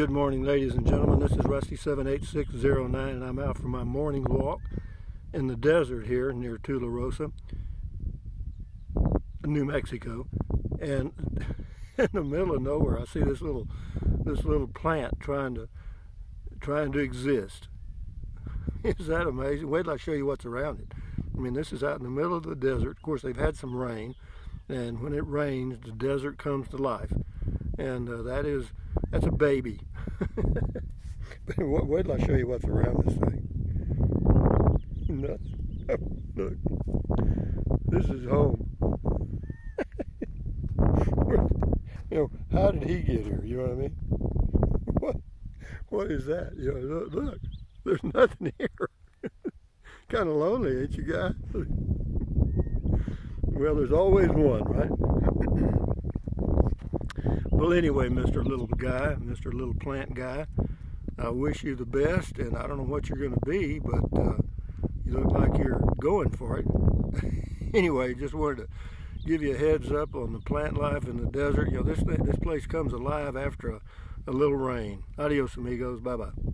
Good morning, ladies and gentlemen. This is Rusty78609, and I'm out for my morning walk in the desert here near Tularosa, New Mexico. And in the middle of nowhere, I see this little this little plant trying to trying to exist. Is that amazing? Wait till I show you what's around it. I mean, this is out in the middle of the desert. Of course, they've had some rain, and when it rains, the desert comes to life. And uh, that is that's a baby. But wait till I show you what's around this thing. Nothing. Oh, look. This is home. you know, how did he get here? You know what I mean? What what is that? You know, look, look there's nothing here. kind of lonely, ain't you guys? well, there's always one, right? Well, anyway, Mr. Little Guy, Mr. Little Plant Guy, I wish you the best, and I don't know what you're going to be, but uh, you look like you're going for it. anyway, just wanted to give you a heads up on the plant life in the desert. You know, this this place comes alive after a, a little rain. Adios, amigos. Bye-bye.